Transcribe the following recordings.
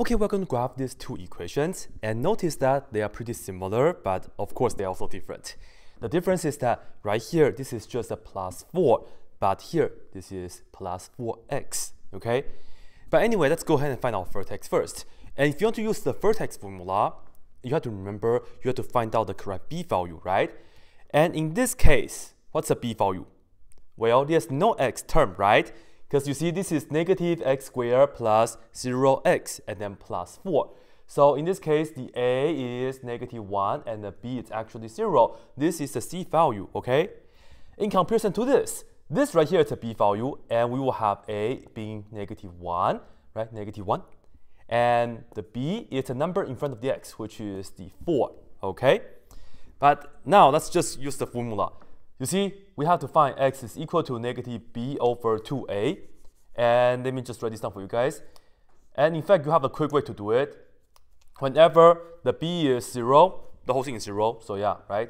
Okay, we're going to graph these two equations and notice that they are pretty similar, but of course they're also different. The difference is that right here, this is just a plus 4, but here, this is plus 4x, okay? But anyway, let's go ahead and find our vertex first. And if you want to use the vertex formula, you have to remember you have to find out the correct b value, right? And in this case, what's a b value? Well, there's no x term, right? Because you see this is negative x squared plus 0x and then plus 4. So in this case, the a is negative 1 and the b is actually 0. This is the c value, okay? In comparison to this, this right here is a b value and we will have a being negative 1, right? Negative 1. And the b is a number in front of the x, which is the 4, okay? But now let's just use the formula. You see, we have to find x is equal to negative b over 2a. And let me just write this down for you guys. And in fact, you have a quick way to do it. Whenever the b is 0, the whole thing is 0. So yeah, right?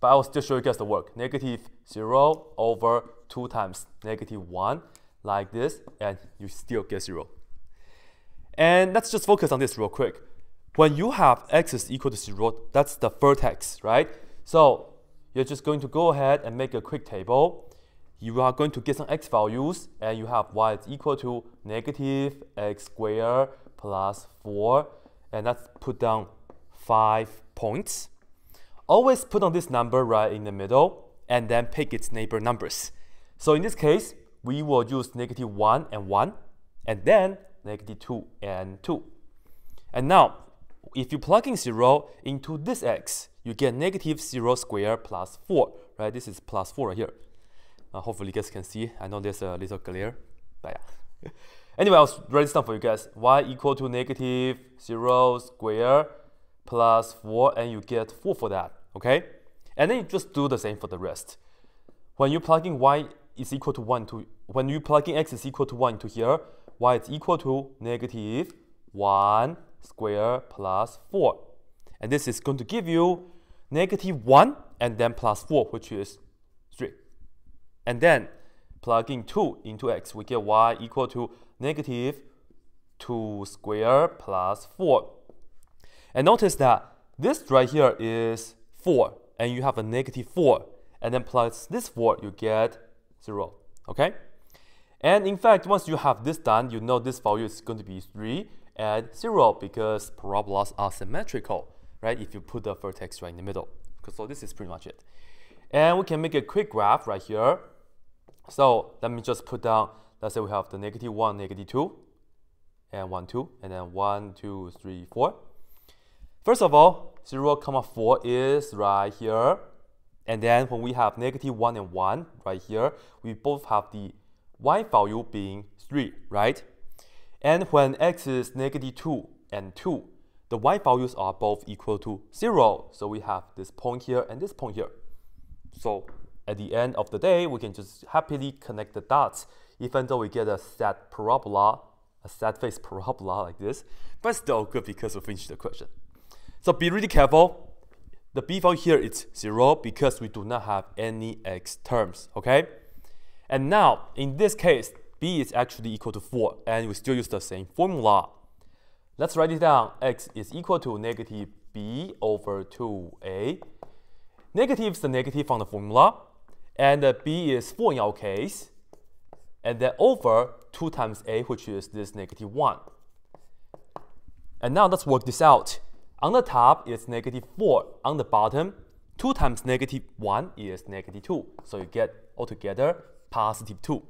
But I will still show you guys the work. Negative 0 over 2 times negative 1, like this, and you still get 0. And let's just focus on this real quick. When you have x is equal to 0, that's the vertex, right? So you're just going to go ahead and make a quick table. You are going to get some x values, and you have y is equal to negative x squared plus 4, and let's put down 5 points. Always put on this number right in the middle, and then pick its neighbor numbers. So in this case, we will use negative 1 and 1, and then negative 2 and 2. And now, if you plug in 0 into this x, you get negative 0 squared plus 4, right? This is plus 4 right here. Uh, hopefully you guys can see. I know there's a little glare, but yeah. anyway, I'll write this down for you guys. y equal to negative 0 squared plus 4, and you get 4 for that, okay? And then you just do the same for the rest. When you plug in y is equal to 1 to, when you plug in x is equal to 1 to here, y is equal to negative 1 squared plus 4. And this is going to give you negative 1 and then plus 4, which is 3. And then plugging 2 into x, we get y equal to negative 2 squared plus 4. And notice that this right here is 4, and you have a negative 4. And then plus this 4, you get 0. Okay? And in fact, once you have this done, you know this value is going to be 3 and 0 because parabolas are symmetrical, right? If you put the vertex right in the middle. So this is pretty much it. And we can make a quick graph right here. So let me just put down, let's say we have the negative 1, negative 2, and 1, 2, and then 1, 2, 3, 4. First of all, 0, comma 4 is right here. And then when we have negative 1 and 1 right here, we both have the y value being 3, right? And when x is negative 2 and 2, the y values are both equal to 0. So we have this point here and this point here. So at the end of the day, we can just happily connect the dots, even though we get a sad parabola, a sad face parabola like this, but still good because we finished the question. So be really careful. The b value here is 0 because we do not have any x terms, okay? And now, in this case, b is actually equal to 4, and we still use the same formula. Let's write it down. x is equal to negative b over 2a. Negative is the negative from the formula, and b is 4 in our case, and then over 2 times a, which is this negative 1. And now let's work this out. On the top is negative 4. On the bottom, 2 times negative 1 is negative 2. So you get altogether positive 2.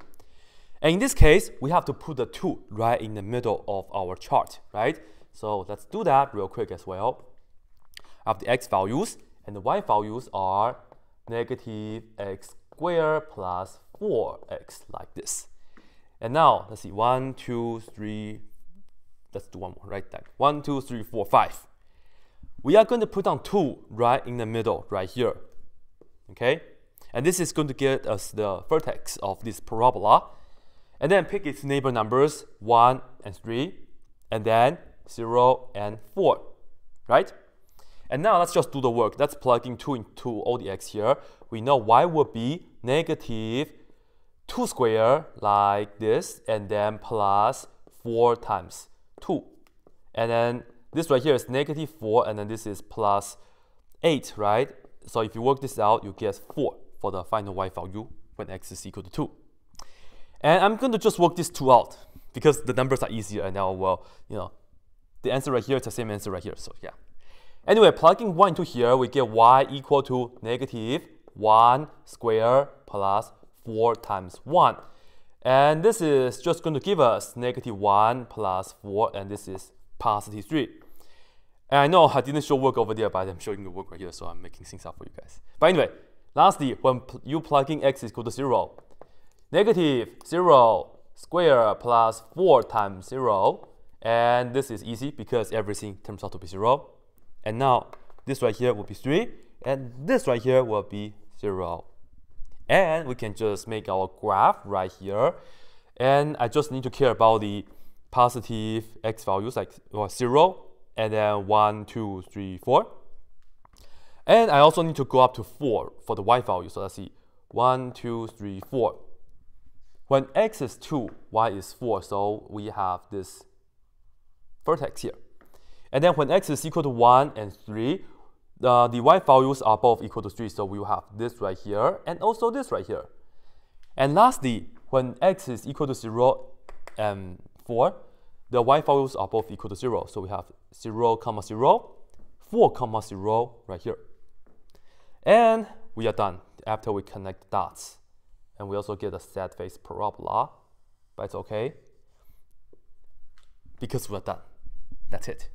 And in this case, we have to put the 2 right in the middle of our chart, right? So let's do that real quick as well. I have the x values, and the y values are negative x squared plus 4x, like this. And now, let's see, 1, 2, 3, let's do one more, right? That 1, 2, 3, 4, 5. We are going to put down 2 right in the middle, right here, okay? And this is going to get us the vertex of this parabola. And then pick its neighbor numbers 1 and 3, and then 0 and 4, right? And now let's just do the work. Let's plug in 2 into all the x here. We know y will be negative 2 squared like this, and then plus 4 times 2. And then this right here is negative 4, and then this is plus 8, right? So if you work this out, you get 4 for the final y value when x is equal to 2. And I'm going to just work these two out because the numbers are easier and now, well, you know, the answer right here is the same answer right here. So yeah. Anyway, plugging 1 into here, we get y equal to negative 1 square plus 4 times 1. And this is just going to give us negative 1 plus 4, and this is positive 3. And I know I didn't show work over there, but I'm showing the work right here, so I'm making things up for you guys. But anyway, lastly, when you plug in x is equal to 0, negative 0 square plus 4 times 0, and this is easy because everything turns out to be 0. And now, this right here will be 3, and this right here will be 0. And we can just make our graph right here. And I just need to care about the positive x values like well, 0, and then 1, 2, 3, 4. And I also need to go up to 4 for the y value. So let's see, 1, 2, 3, 4. When x is 2, y is 4, so we have this vertex here. And then when x is equal to 1 and 3, uh, the y values are both equal to 3, so we will have this right here and also this right here. And lastly, when x is equal to 0 and 4, the y values are both equal to 0, so we have 0, comma 0, 4, comma 0 right here. And we are done after we connect the dots. And we also get a sad face parabola, but it's okay because we're done. That's it.